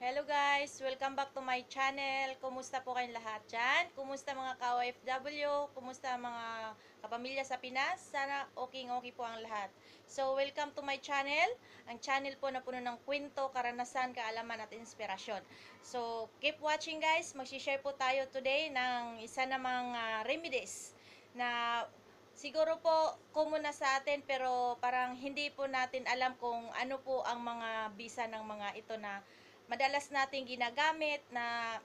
Hello guys! Welcome back to my channel. Kumusta po kayong lahat dyan? Kumusta mga ka-OFW? Kumusta mga kapamilya sa Pinas? Sana okay-okay po ang lahat. So, welcome to my channel. Ang channel po na puno ng kwento, karanasan, kaalaman at inspirasyon. So, keep watching guys. Magsishare po tayo today ng isa namang ah, remedies na siguro po common na sa atin pero parang hindi po natin alam kung ano po ang mga bisa ng mga ito na madalas nating ginagamit na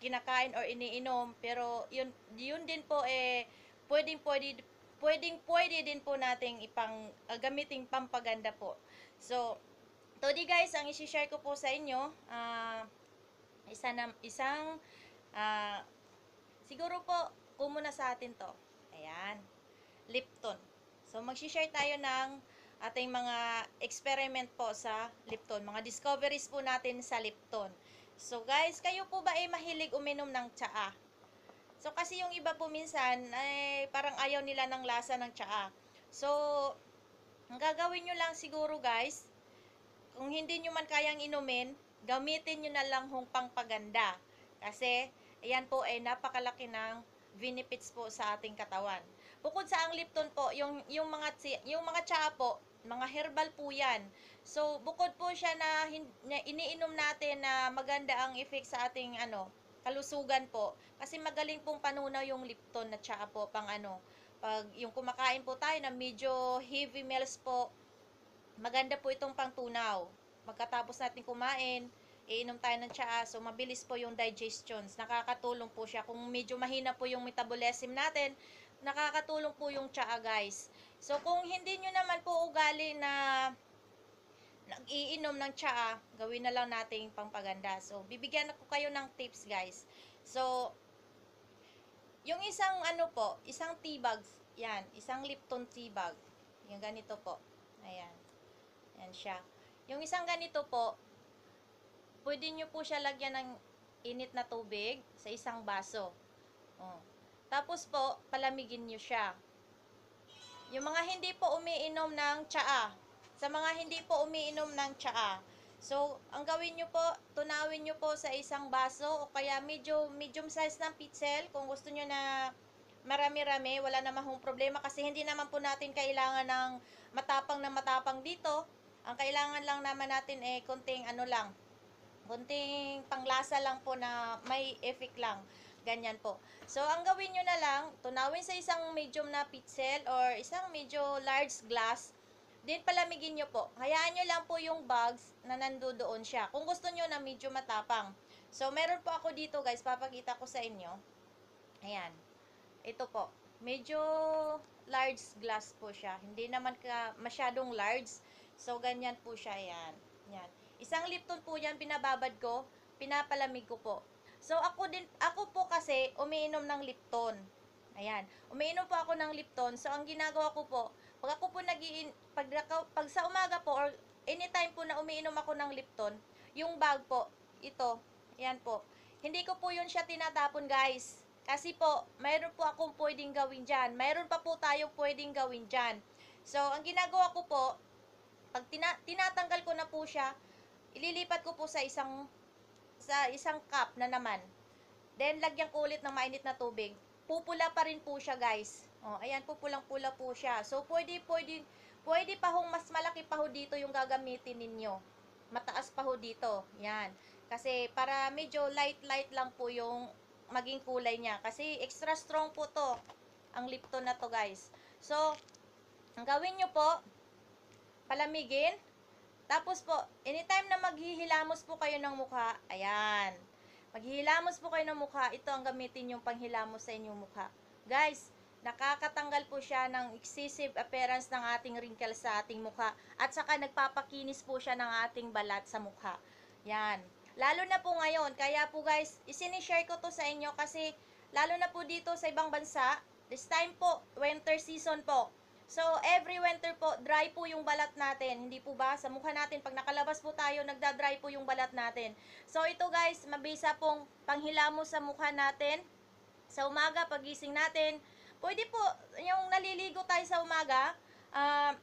kinakain or iniinom pero yun yun din po eh pwedeng pwede pwedeng pwede din po nating ipang uh, gamiting pampaganda po. So today guys, ang i-share ko po sa inyo ah isa na, isang ah, siguro po kumuna sa atin to. Ayan. Lipton. So magsi-share tayo ng ating mga experiment po sa Lipton. Mga discoveries po natin sa Lipton. So guys, kayo po ba ay mahilig uminom ng tsaa? So kasi yung iba po minsan ay parang ayaw nila ng lasa ng tsaa. So ang gagawin nyo lang siguro guys, kung hindi nyo man kayang inumin, gamitin nyo na lang hong pangpaganda. Kasi ayan po ay napakalaki ng benefits po sa ating katawan. Bukod sa ang Lipton po, yung yung mga yung mga tsaa po, mga herbal po 'yan. So bukod po siya na, na iniinom natin na maganda ang effect sa ating ano, kalusugan po. Kasi magaling pong panunaw yung Lipton na tsaa po pang ano, pag yung kumakain po tayo na medyo heavy meals po, maganda po itong pangtunaw. Magkatapos natin kumain, iinom tayo ng tsaa, so mabilis po yung digestions. Nakakatulong po siya. Kung medyo mahina po yung metabolism natin, nakakatulong po yung tsaa guys. So kung hindi nyo naman po ugali na nag-iinom ng tsaa, gawin na lang nating pangpaganda. So bibigyan ko kayo ng tips guys. So yung isang ano po, isang tea bags, yan, isang Lipton tea bag. Yung ganito po. Ayan. Yan siya. Yung isang ganito po, pwede nyo po siya lagyan ng init na tubig sa isang baso. Oh. Tapos po, palamigin nyo siya. Yung mga hindi po umiinom ng tsaa, sa mga hindi po umiinom ng tsaa, so, ang gawin nyo po, tunawin nyo po sa isang baso o kaya medyo, medium size ng pitzel kung gusto nyo na marami-rami, wala namang hong problema kasi hindi naman po natin kailangan ng matapang na matapang dito. Ang kailangan lang naman natin eh konting ano lang, konting panglasa lang po na may effect lang. Ganyan po. So, ang gawin nyo na lang, tunawin sa isang medium na pitzel or isang medyo large glass, din palamigin nyo po. Hayaan nyo lang po yung bags na nandoon siya. Kung gusto nyo na medyo matapang. So, meron po ako dito guys, papakita ko sa inyo. Ayan. Ito po. Medyo large glass po siya. Hindi naman ka masyadong large. So, ganyan po siya. Ayan. Yan. Isang Lipton po yan, binababad ko. Pinapalamig ko po. So, ako din, ako po kasi, umiinom ng Lipton. Ayan. Umiinom po ako ng Lipton. So, ang ginagawa ko po, pag ako po nag pag, pag sa umaga po, or anytime po na umiinom ako ng Lipton, yung bag po, ito, ayan po. Hindi ko po yun siya tinatapon, guys. Kasi po, mayroon po akong pwedeng gawin dyan. Mayroon pa po tayo pwedeng gawin dyan. So, ang ginagawa ko po, pag tina tinatanggal ko na po siya, ililipat ko po sa isang sa isang cup na naman. Then, lagyan ko ulit ng mainit na tubig. Pupula pa rin po siya, guys. O, ayan, pupulang-pula po siya. So, pwede, pwede, pwede pa hong mas malaki pa ho dito yung gagamitin ninyo. Mataas pa ho dito. Yan. Kasi, para medyo light-light lang po yung maging kulay niya. Kasi, extra strong po to. Ang Lipton na to, guys. So, ang gawin nyo po, palamigin. Tapos po, anytime na maghihilamos po kayo ng mukha, ayan. Maghihilamos po kayo ng mukha, ito ang gamitin yung panghilamos sa inyong mukha. Guys, nakakatanggal po siya ng excessive appearance ng ating wrinkles sa ating mukha. At saka nagpapakinis po siya ng ating balat sa mukha. Yan. Lalo na po ngayon, kaya po guys, isinishare ko to sa inyo kasi lalo na po dito sa ibang bansa, this time po, winter season po. So, every winter po, dry po yung balat natin. Hindi po ba? Sa mukha natin, pag nakalabas po tayo, nagda-dry po yung balat natin. So, ito guys, mabisa pong panghilamos sa mukha natin. Sa umaga, pagising natin, pwede po, yung naliligo tayo sa umaga, ah,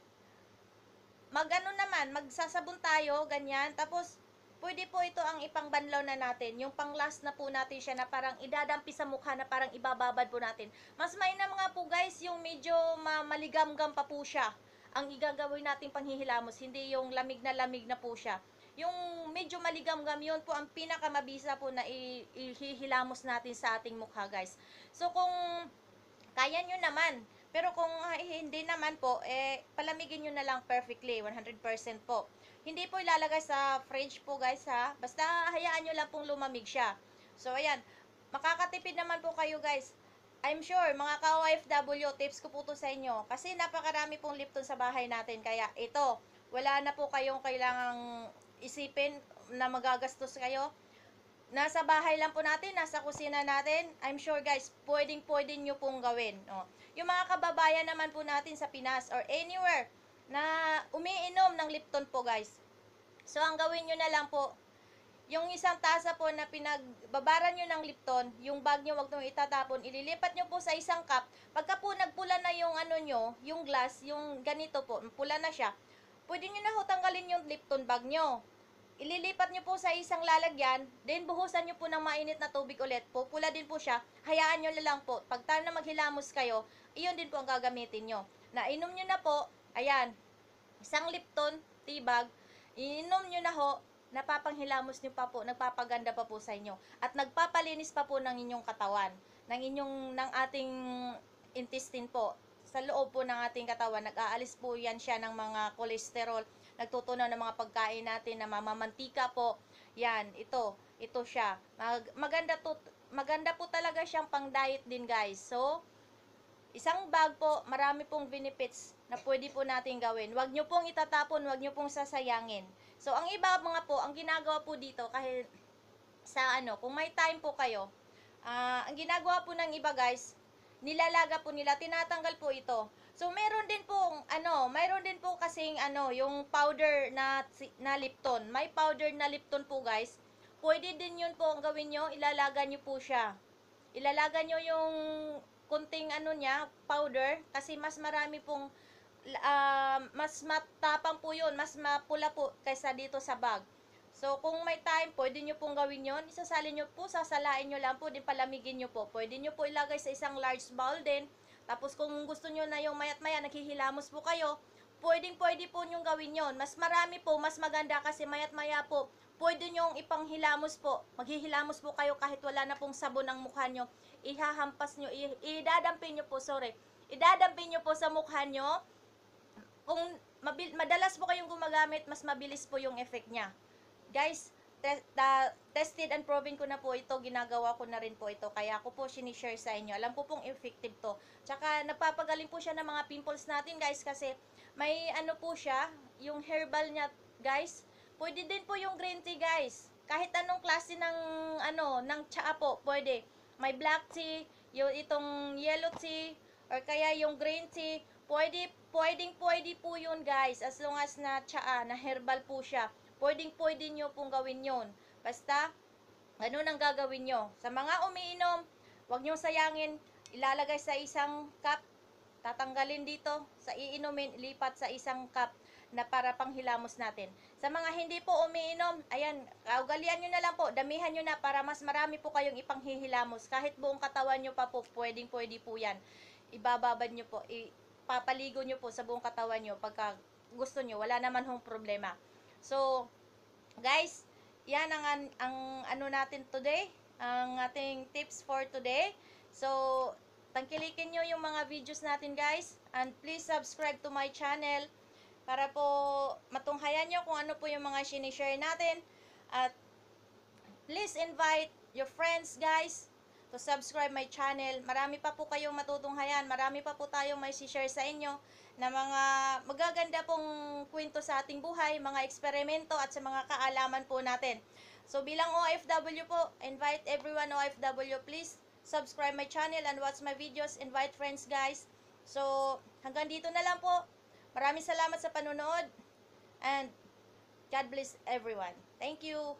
magano naman, magsasabon tayo, ganyan. Tapos, pwede po ito ang ipangbanlaw na natin. Yung pang last na po natin siya na parang idadampi sa mukha na parang ibababad po natin. Mas mainam nga po guys, yung medyo ma- maligamgam pa po siya. Ang igagawin natin panghihilamos, hindi yung lamig na lamig na po siya. Yung medyo maligamgam yun po ang pinakamabisa po na ihihilamos natin sa ating mukha guys. So kung kaya nyo naman, pero kung ah, hindi naman po, eh, palamigin nyo na lang perfectly, 100% po. Hindi po ilalagay sa fridge po guys ha. Basta hayaan nyo lang pong lumamig siya. So ayan, makakatipid naman po kayo guys. I'm sure, mga ka-OFW, tips ko po to sa inyo. Kasi napakarami pong Lipton sa bahay natin. Kaya ito, wala na po kayong kailangang isipin na magagastos kayo. Nasa bahay lang po natin, nasa kusina natin. I'm sure guys, pwedeng pwede nyo pong gawin. No? Yung mga kababayan naman po natin sa Pinas or anywhere na umiinom ng Lipton po guys. So ang gawin nyo na lang po, yung isang tasa po na pinagbabaran nyo ng Lipton, yung bag nyo wag nyo itatapon, ililipat nyo po sa isang cup. Pagka po nagpula na yung ano nyo, yung glass, yung ganito po, pula na siya, pwede nyo na ho tanggalin yung Lipton bag nyo. Ililipat nyo po sa isang lalagyan, then buhusan nyo po ng mainit na tubig ulit. Pupula din po siya, hayaan nyo na lang po. Pag time na maghilamos kayo, iyon din po ang gagamitin nyo. Nainom nyo na po, ayan, isang Lipton, tea bag, inom nyo na ho, napapanghilamos nyo pa po, nagpapaganda pa po sa inyo. At nagpapalinis pa po ng inyong katawan, ng inyong, ng ating intestine po. Sa loob po ng ating katawan, nag-aalis po yan siya ng mga kolesterol, nagtutunaw ng mga pagkain natin na mamamantika po. Yan, ito, ito siya. Mag, maganda, to, maganda po talaga siyang pang diet din guys. So, isang bag po, marami pong benefits na pwede po natin gawin. Huwag nyo pong itatapon, huwag nyo pong sasayangin. So, ang iba mga po, ang ginagawa po dito, kahit sa ano, kung may time po kayo, ah, ang ginagawa po ng iba guys, nilalaga po nila, tinatanggal po ito. So, meron din po, ano, mayroon din po kasing, ano, yung powder na, na Lipton. May powder na Lipton po guys. Pwede din yun po ang gawin nyo, ilalaga nyo po siya. Ilalaga nyo yung kunting ano niya, powder, kasi mas marami pong, ah, mas matapang po yun, mas mapula po kaysa dito sa bag. So, kung may time, pwede nyo pong gawin yon Isasalin nyo po, sasalain nyo lang po, din palamigin nyo po. Pwede nyo po ilagay sa isang large bowl din. Tapos, kung gusto nyo na yung mayat maya, naghihilamos po kayo, pwedeng pwede po nyong gawin yon Mas marami po, mas maganda kasi mayat maya po, pwede nyong ipanghilamos po. Maghihilamos po kayo kahit wala na pong sabon ang mukha nyo. Ihahampas nyo, idadampin nyo po, sorry. Idadampin nyo po sa mukha nyo. Kung mabil- madalas po kayong gumagamit, mas mabilis po yung effect niya. Guys, te- ta- tested and proven ko na po ito, ginagawa ko na rin po ito. Kaya ako po sinishare sa inyo. Alam po pong effective to. Tsaka napapagaling po siya ng mga pimples natin guys kasi may ano po siya, yung herbal niya guys. Pwede din po yung green tea guys. Kahit anong klase ng ano, ng tsaa po, pwede. May black tea, yung itong yellow tea, or kaya yung green tea, pwede, pwedeng pwede po yun guys, as long as na tsaa, na herbal po siya. Pwedeng pwede nyo pong gawin yun. Basta, ano nang gagawin nyo. Sa mga umiinom, huwag nyo sayangin, ilalagay sa isang cup, tatanggalin dito, sa iinumin, ilipat sa isang cup na para panghilamos natin. Sa mga hindi po umiinom, ayan, kaugalian nyo na lang po, damihan nyo na para mas marami po kayong ipanghihilamos. Kahit buong katawan nyo pa po, pwedeng pwede po yan. Ibababad nyo po, ipapaligo nyo po sa buong katawan nyo pagka gusto nyo, wala naman hong problema. So, guys, yan ang, an- ang ano natin today, ang ating tips for today. So, tangkilikin nyo yung mga videos natin guys, and please subscribe to my channel para po matunghayan nyo kung ano po yung mga sinishare natin. At please invite your friends guys to subscribe my channel. Marami pa po kayong matutunghayan. Marami pa po tayong may share sa inyo na mga magaganda pong kwento sa ating buhay, mga eksperimento at sa mga kaalaman po natin. So bilang OFW po, invite everyone OFW please subscribe my channel and watch my videos. Invite friends guys. So hanggang dito na lang po. Maraming salamat sa panonood and God bless everyone. Thank you.